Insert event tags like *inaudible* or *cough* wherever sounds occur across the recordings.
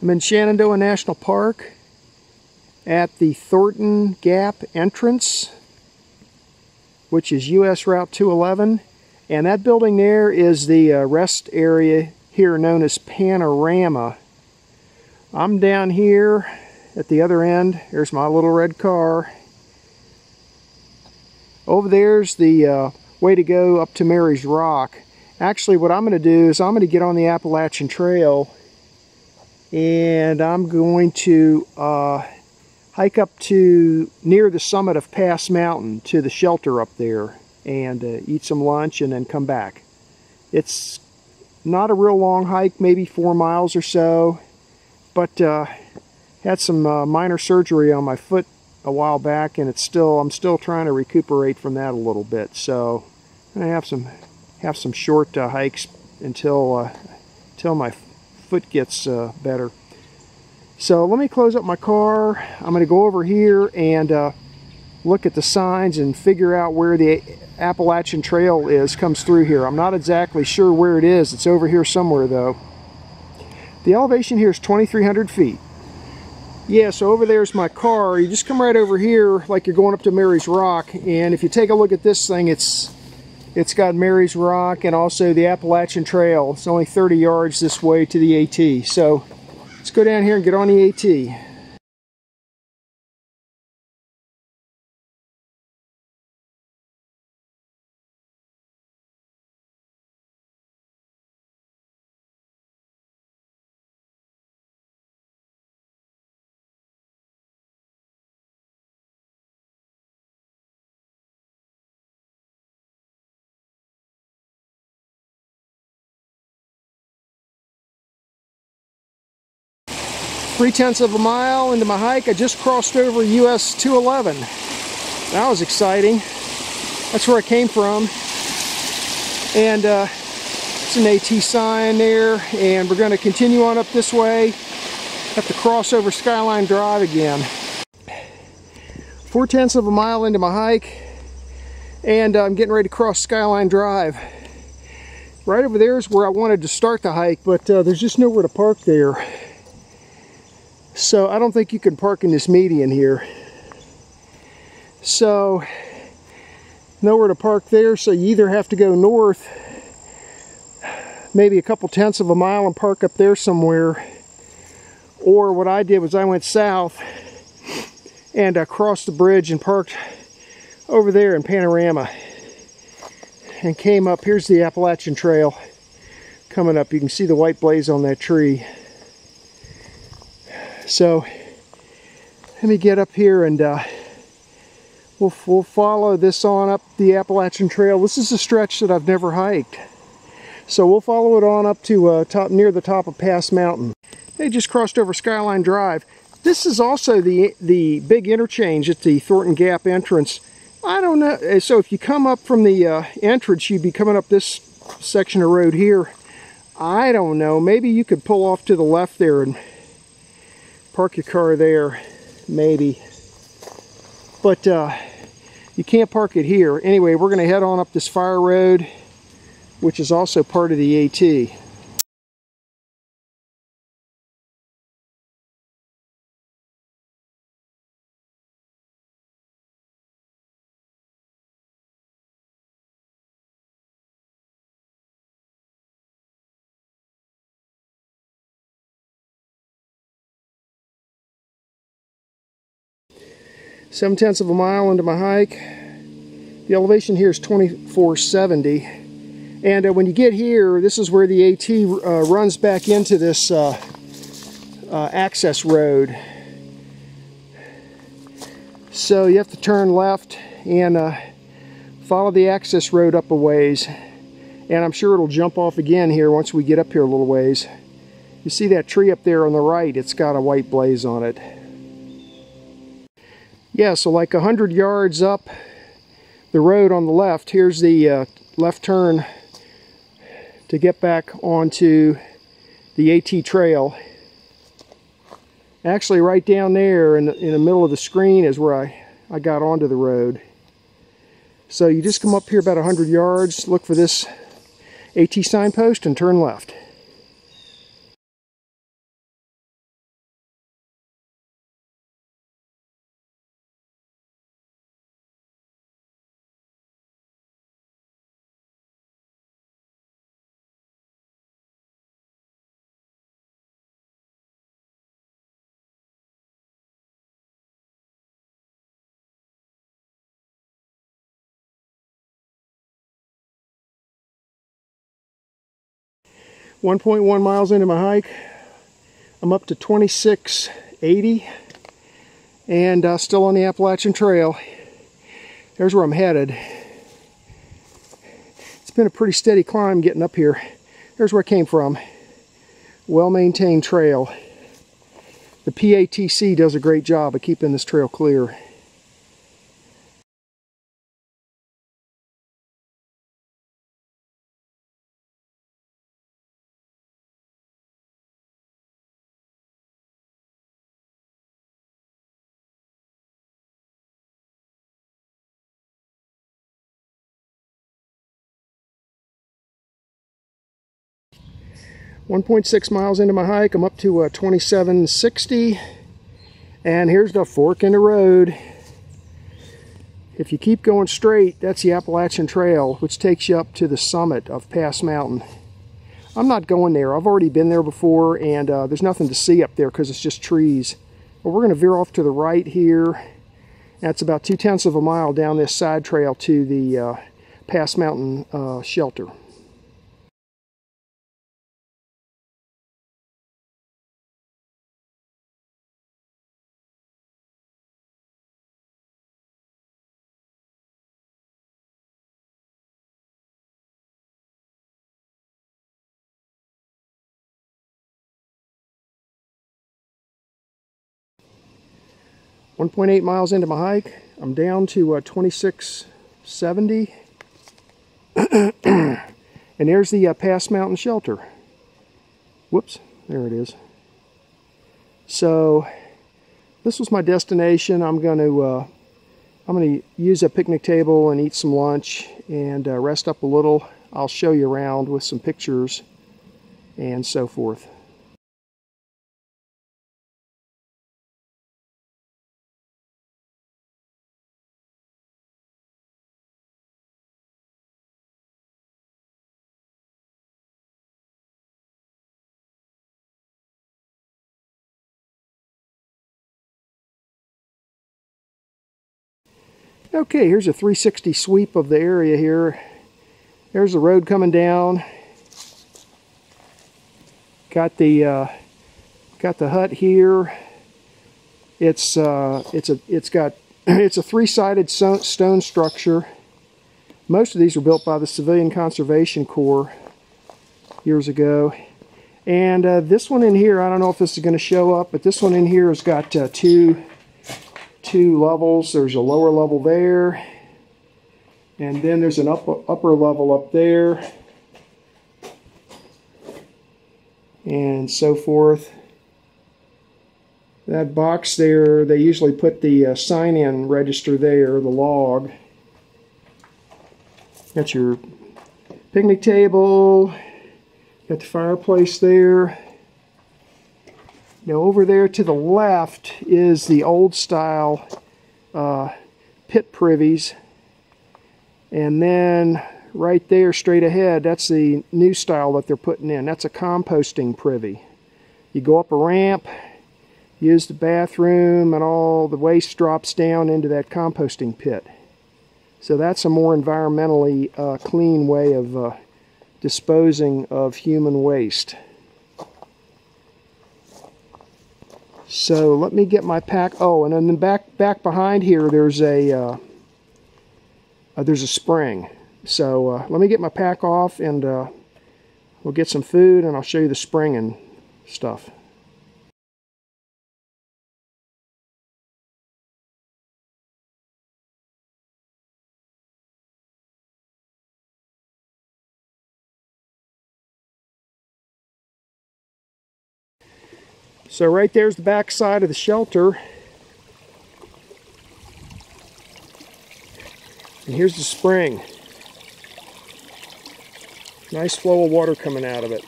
I'm in Shenandoah National Park at the Thornton Gap entrance, which is US Route 211. And that building there is the uh, rest area here known as Panorama. I'm down here at the other end. There's my little red car. Over there's the uh, way to go up to Mary's Rock. Actually, what I'm going to do is I'm going to get on the Appalachian Trail and I'm going to uh, hike up to near the summit of Pass Mountain to the shelter up there and uh, eat some lunch and then come back. It's not a real long hike, maybe four miles or so, but uh, had some uh, minor surgery on my foot a while back and it's still I'm still trying to recuperate from that a little bit. So I have some have some short uh, hikes until uh, until my foot gets uh, better. So let me close up my car. I'm going to go over here and uh, look at the signs and figure out where the Appalachian Trail is, comes through here. I'm not exactly sure where it is. It's over here somewhere though. The elevation here is 2,300 feet. Yeah, so over there's my car. You just come right over here like you're going up to Mary's Rock. And if you take a look at this thing, it's it's got Mary's Rock and also the Appalachian Trail. It's only 30 yards this way to the AT. So let's go down here and get on the AT. Three tenths of a mile into my hike, I just crossed over US 211. That was exciting. That's where I came from. And uh, it's an AT sign there, and we're going to continue on up this way. Have to cross over Skyline Drive again. Four tenths of a mile into my hike, and uh, I'm getting ready to cross Skyline Drive. Right over there is where I wanted to start the hike, but uh, there's just nowhere to park there. So I don't think you can park in this median here. So nowhere to park there, so you either have to go north maybe a couple tenths of a mile and park up there somewhere. Or what I did was I went south and I crossed the bridge and parked over there in Panorama and came up. Here's the Appalachian Trail coming up. You can see the white blaze on that tree. So let me get up here and uh, we'll, we'll follow this on up the Appalachian Trail. This is a stretch that I've never hiked. So we'll follow it on up to uh, top near the top of Pass Mountain. They just crossed over Skyline Drive. This is also the the big interchange at the Thornton Gap entrance. I don't know. Uh, so if you come up from the uh, entrance, you'd be coming up this section of road here. I don't know. Maybe you could pull off to the left there and park your car there, maybe. But uh, you can't park it here. Anyway, we're going to head on up this fire road, which is also part of the AT. Seven tenths of a mile into my hike. The elevation here is 2470. And uh, when you get here, this is where the AT uh, runs back into this uh, uh, access road. So you have to turn left and uh, follow the access road up a ways. And I'm sure it'll jump off again here once we get up here a little ways. You see that tree up there on the right, it's got a white blaze on it yeah, so like a hundred yards up the road on the left, here's the uh, left turn to get back onto the AT trail. Actually right down there in the, in the middle of the screen is where I, I got onto the road. So you just come up here about 100 yards, look for this AT signpost and turn left. 1.1 miles into my hike. I'm up to 2680 and uh, still on the Appalachian Trail. There's where I'm headed. It's been a pretty steady climb getting up here. There's where I came from. Well-maintained trail. The PATC does a great job of keeping this trail clear. One point six miles into my hike, I'm up to uh, 2760, and here's the fork in the road. If you keep going straight, that's the Appalachian Trail, which takes you up to the summit of Pass Mountain. I'm not going there. I've already been there before, and uh, there's nothing to see up there because it's just trees. But we're going to veer off to the right here. That's about two tenths of a mile down this side trail to the uh, Pass Mountain uh, shelter. One point eight miles into my hike, I'm down to uh, 2670. *clears throat* and there's the uh, Pass Mountain Shelter. Whoops, there it is. So this was my destination. I'm going to uh, I'm going to use a picnic table and eat some lunch and uh, rest up a little. I'll show you around with some pictures and so forth. Okay, here's a 360 sweep of the area here. There's the road coming down. Got the uh, got the hut here. It's uh, it's a it's got *clears throat* it's a three-sided stone structure. Most of these were built by the Civilian Conservation Corps years ago. And uh, this one in here, I don't know if this is going to show up, but this one in here has got uh, two two levels. There's a lower level there, and then there's an upper, upper level up there, and so forth. That box there, they usually put the uh, sign-in register there, the log. Got your picnic table, got the fireplace there. Now over there to the left is the old style uh, pit privies. And then right there straight ahead, that's the new style that they're putting in. That's a composting privy. You go up a ramp, use the bathroom, and all the waste drops down into that composting pit. So that's a more environmentally uh, clean way of uh, disposing of human waste. So let me get my pack. Oh, and then back back behind here, there's a uh, uh, there's a spring. So uh, let me get my pack off, and uh, we'll get some food, and I'll show you the spring and stuff. So right there's the back side of the shelter. And here's the spring. Nice flow of water coming out of it.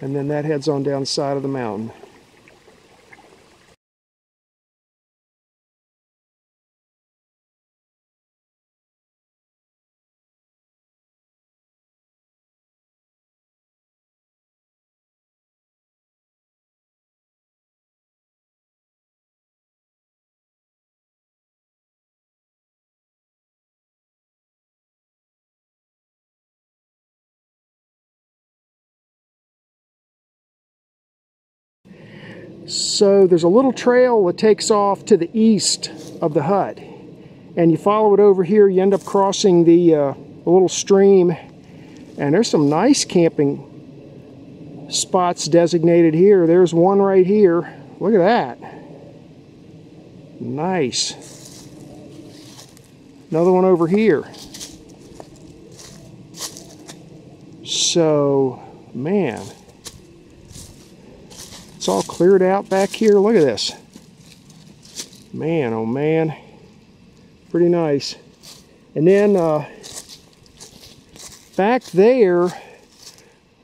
And then that heads on down the side of the mountain. So there's a little trail that takes off to the east of the hut. And you follow it over here, you end up crossing the uh, little stream. And there's some nice camping spots designated here. There's one right here. Look at that. Nice. Another one over here. So, man, it's all cleared out back here. Look at this. Man, oh man, pretty nice. And then uh, back there,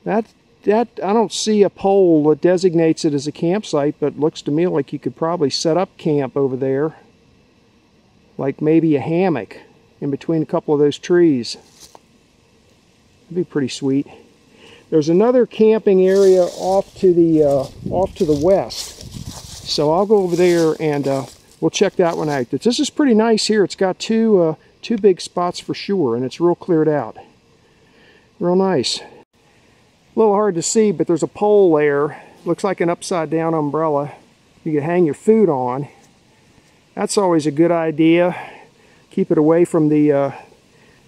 that that I don't see a pole that designates it as a campsite, but looks to me like you could probably set up camp over there, like maybe a hammock in between a couple of those trees. That'd be pretty sweet. There's another camping area off to the uh, off to the west, so I'll go over there and uh, we'll check that one out. This is pretty nice here. It's got two uh, two big spots for sure, and it's real cleared out. Real nice. A little hard to see, but there's a pole there. Looks like an upside down umbrella you can hang your food on. That's always a good idea. Keep it away from the uh,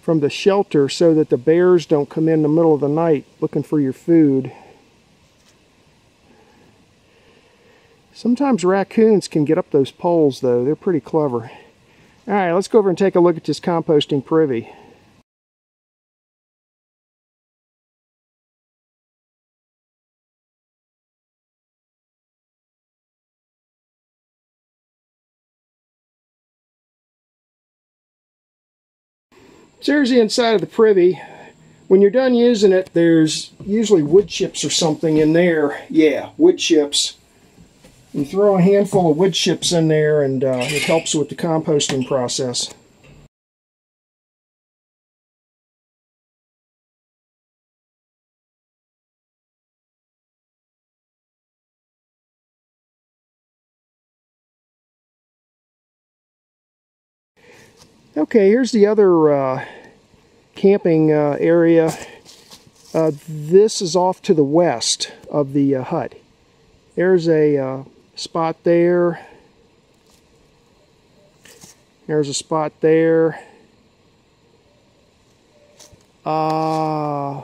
from the shelter so that the bears don't come in the middle of the night looking for your food. Sometimes raccoons can get up those poles though. They're pretty clever. All right, let's go over and take a look at this composting privy. So here's the inside of the privy. When you're done using it, there's usually wood chips or something in there. Yeah, wood chips. You throw a handful of wood chips in there and uh, it helps with the composting process. Okay, here's the other uh, camping uh, area. Uh, this is off to the west of the uh, hut. There's a uh, spot there. There's a spot there. Uh,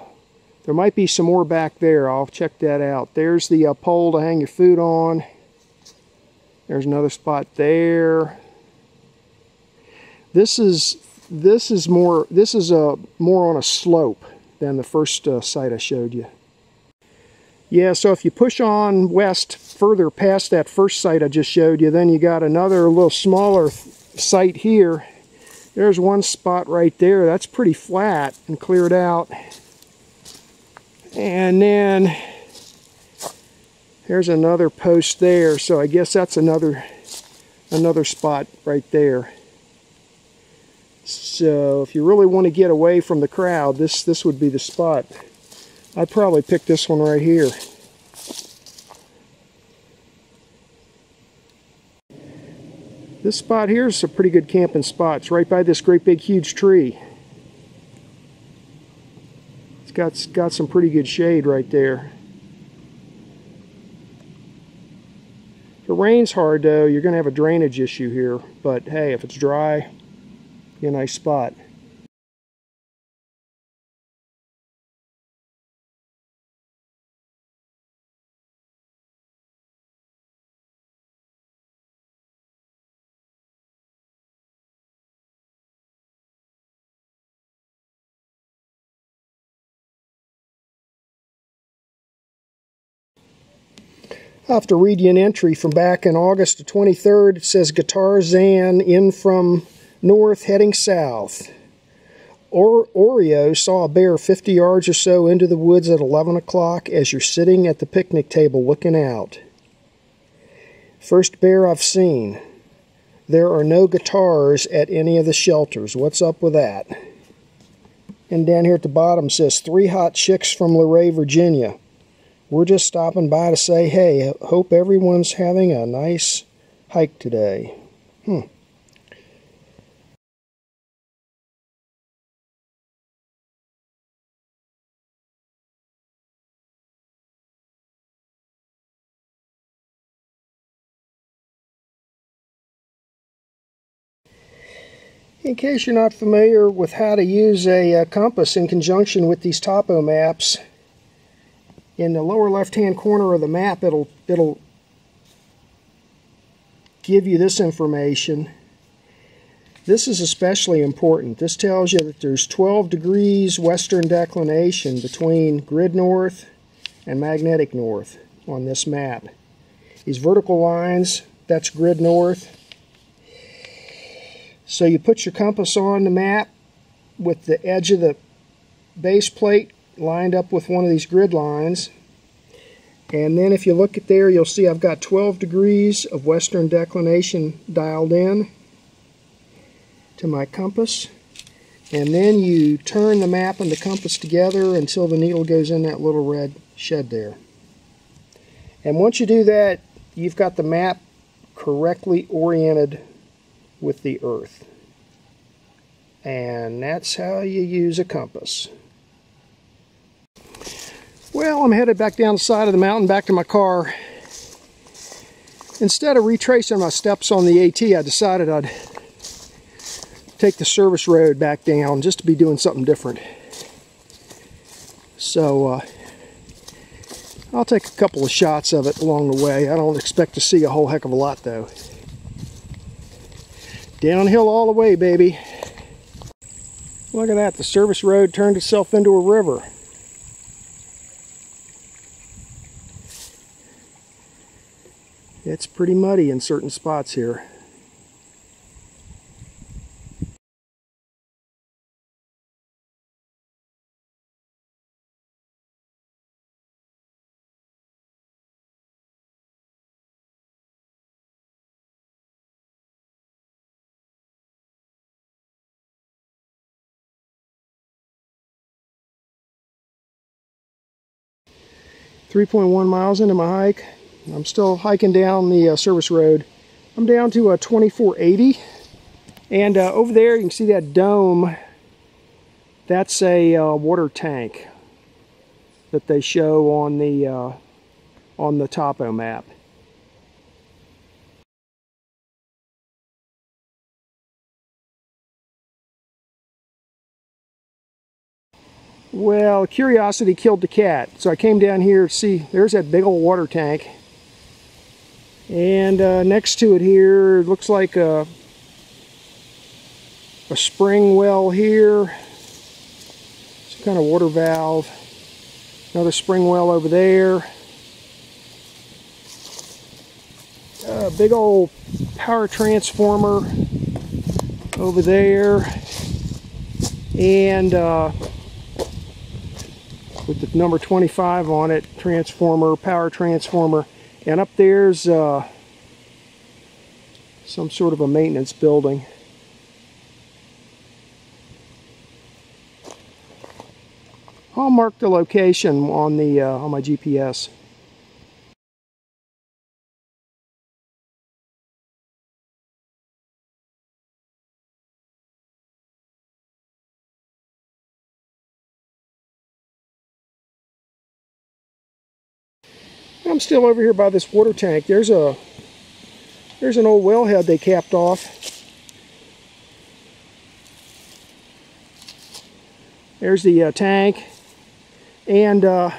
there might be some more back there. I'll check that out. There's the uh, pole to hang your food on. There's another spot there. This is this is more this is a more on a slope than the first uh, site I showed you. Yeah, so if you push on west further past that first site I just showed you, then you got another little smaller site here. There's one spot right there. That's pretty flat and cleared out. And then there's another post there. So I guess that's another another spot right there. So if you really want to get away from the crowd, this, this would be the spot. I'd probably pick this one right here. This spot here is a pretty good camping spot. It's right by this great big huge tree. It's got, it's got some pretty good shade right there. If it rains hard though, you're going to have a drainage issue here. But hey, if it's dry, be a nice spot. I have to read you an entry from back in August the 23rd. It says Guitar Zan in from north heading south. Or Oreo saw a bear 50 yards or so into the woods at 11 o'clock as you're sitting at the picnic table looking out. First bear I've seen. There are no guitars at any of the shelters. What's up with that? And down here at the bottom says, Three hot chicks from Luray, Virginia. We're just stopping by to say, hey, hope everyone's having a nice hike today. Hmm. In case you're not familiar with how to use a, a uh, compass in conjunction with these topo maps, in the lower left hand corner of the map it'll it'll give you this information. This is especially important. This tells you that there's 12 degrees western declination between grid north and magnetic north on this map. These vertical lines, that's grid north. So you put your compass on the map with the edge of the base plate lined up with one of these grid lines. And then if you look at there, you'll see I've got 12 degrees of western declination dialed in to my compass. And then you turn the map and the compass together until the needle goes in that little red shed there. And once you do that, you've got the map correctly oriented with the earth. And that's how you use a compass. Well, I'm headed back down the side of the mountain back to my car. Instead of retracing my steps on the AT, I decided I'd take the service road back down just to be doing something different. So uh, I'll take a couple of shots of it along the way. I don't expect to see a whole heck of a lot though. Downhill all the way, baby. Look at that, the service road turned itself into a river. It's pretty muddy in certain spots here. Three point one miles into my hike. I'm still hiking down the uh, service road. I'm down to a 2480 and uh, over there you can see that dome that's a uh, water tank that they show on the uh, on the topo map. Well, curiosity killed the cat. So I came down here see, there's that big old water tank. And uh, next to it here, looks like a, a spring well here. Some kind of water valve. Another spring well over there. A big old power transformer over there. And uh, with the number 25 on it, transformer, power transformer. And up there's uh, some sort of a maintenance building. I'll mark the location on the uh, on my GPS. Still over here by this water tank. There's a there's an old wellhead they capped off. There's the uh, tank, and uh,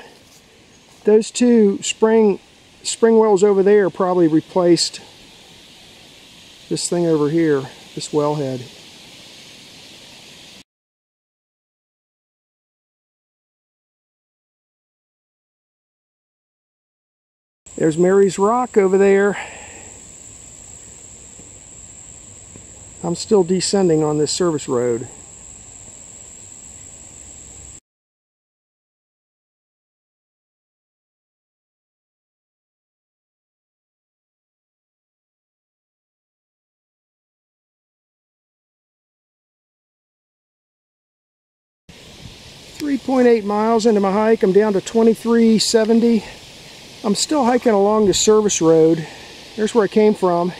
those two spring spring wells over there probably replaced this thing over here, this wellhead. There's Mary's Rock over there. I'm still descending on this service road. Three point eight miles into my hike. I'm down to 2370. I'm still hiking along the service road. There's where I came from.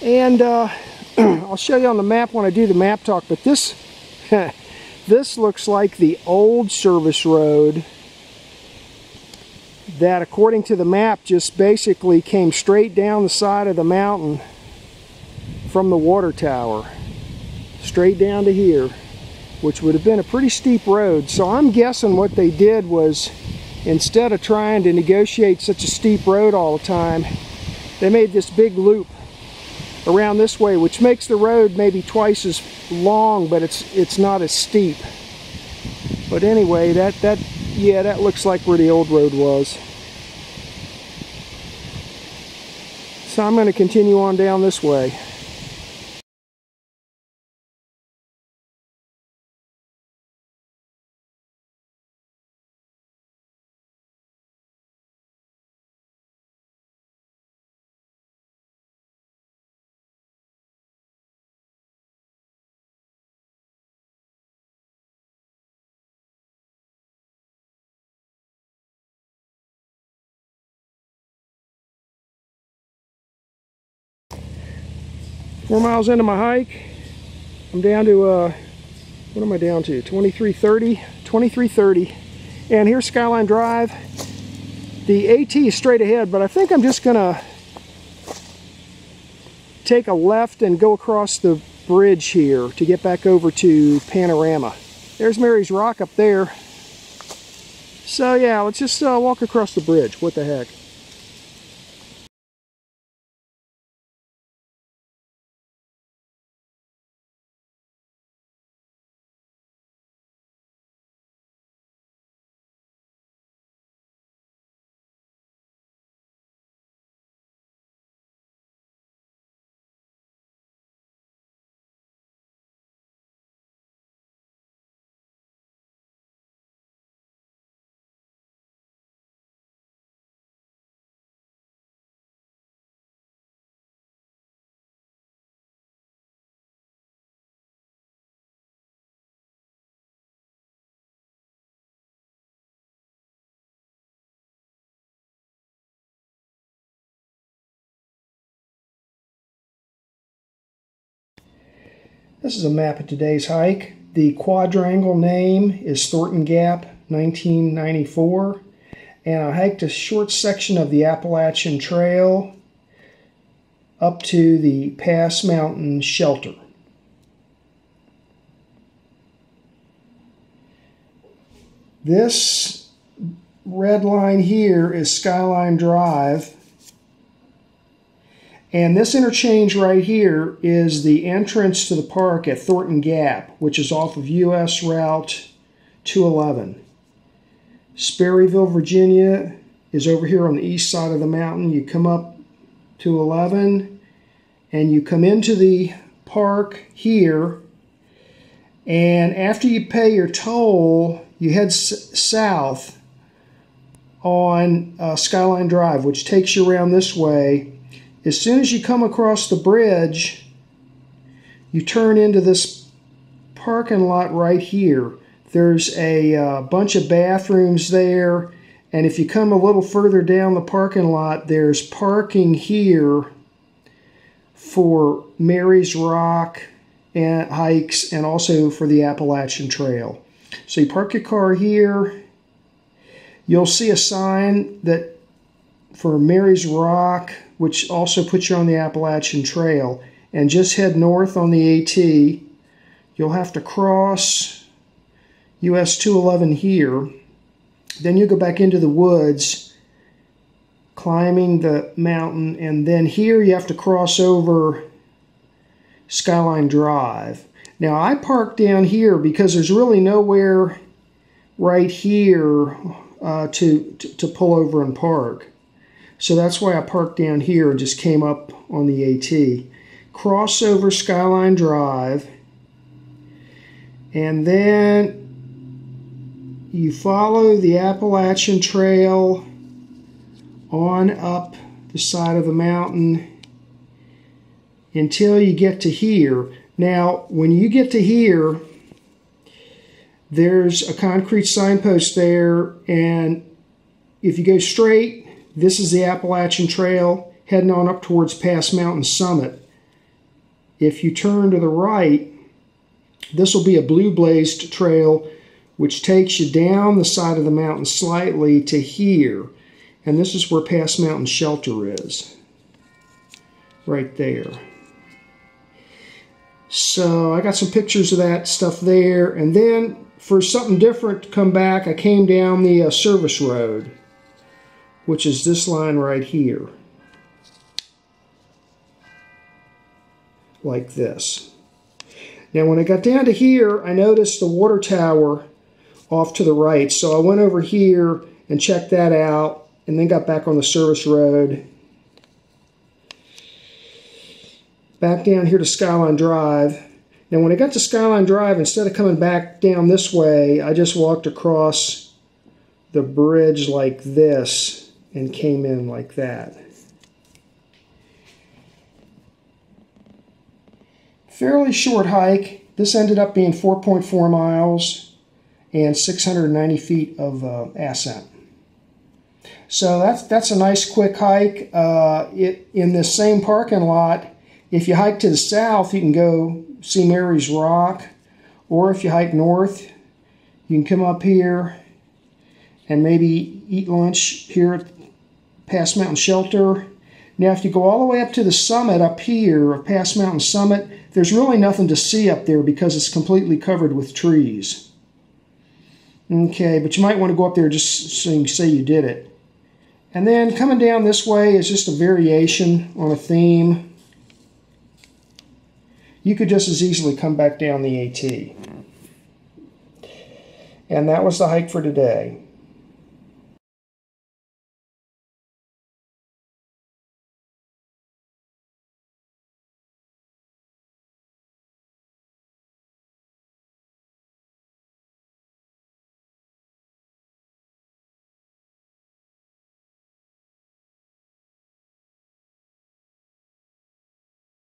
And uh, *clears throat* I'll show you on the map when I do the map talk, but this, *laughs* this looks like the old service road that according to the map just basically came straight down the side of the mountain from the water tower. straight down to here, which would have been a pretty steep road. So I'm guessing what they did was instead of trying to negotiate such a steep road all the time, they made this big loop around this way, which makes the road maybe twice as long, but it's it's not as steep. But anyway, that that yeah, that looks like where the old road was. So I'm going to continue on down this way. Four miles into my hike, I'm down to, uh, what am I down to? 2330, 2330. And here's Skyline Drive. The AT is straight ahead, but I think I'm just gonna take a left and go across the bridge here to get back over to Panorama. There's Mary's Rock up there. So yeah, let's just uh, walk across the bridge. What the heck? This is a map of today's hike. The quadrangle name is Thornton Gap 1994 and I hiked a short section of the Appalachian Trail up to the Pass Mountain Shelter. This red line here is Skyline Drive and this interchange right here is the entrance to the park at Thornton Gap, which is off of US Route 211. Sperryville, Virginia is over here on the east side of the mountain. You come up to 11 and you come into the park here. And after you pay your toll, you head south on uh, Skyline Drive, which takes you around this way as soon as you come across the bridge, you turn into this parking lot right here. There's a uh, bunch of bathrooms there. And if you come a little further down the parking lot, there's parking here for Mary's Rock and hikes and also for the Appalachian Trail. So you park your car here. You'll see a sign that for Mary's Rock, which also puts you on the Appalachian Trail, and just head north on the AT. You'll have to cross US 211 here. Then you go back into the woods, climbing the mountain, and then here you have to cross over Skyline Drive. Now I parked down here because there's really nowhere right here uh, to, to, to pull over and park. So that's why I parked down here and just came up on the AT. Cross over Skyline Drive. And then you follow the Appalachian Trail on up the side of the mountain until you get to here. Now, when you get to here, there's a concrete signpost there, and if you go straight, this is the Appalachian Trail heading on up towards Pass Mountain Summit. If you turn to the right, this will be a blue blazed trail which takes you down the side of the mountain slightly to here. And this is where Pass Mountain Shelter is. Right there. So I got some pictures of that stuff there. And then for something different to come back, I came down the uh, service road, which is this line right here. Like this. Now when I got down to here, I noticed the water tower off to the right. So I went over here and checked that out and then got back on the service road. Back down here to Skyline Drive. Now when I got to Skyline Drive, instead of coming back down this way, I just walked across the bridge like this and came in like that. Fairly short hike. This ended up being 4.4 miles and 690 feet of uh, ascent. So that's that's a nice quick hike. Uh, it in this same parking lot. If you hike to the south, you can go see Mary's Rock, or if you hike north, you can come up here and maybe eat lunch here at Pass Mountain Shelter. Now, if you go all the way up to the summit up here of Pass Mountain Summit, there's really nothing to see up there because it's completely covered with trees. Okay, but you might want to go up there just so you say you did it. And then coming down this way is just a variation on a theme. You could just as easily come back down the AT. And that was the hike for today.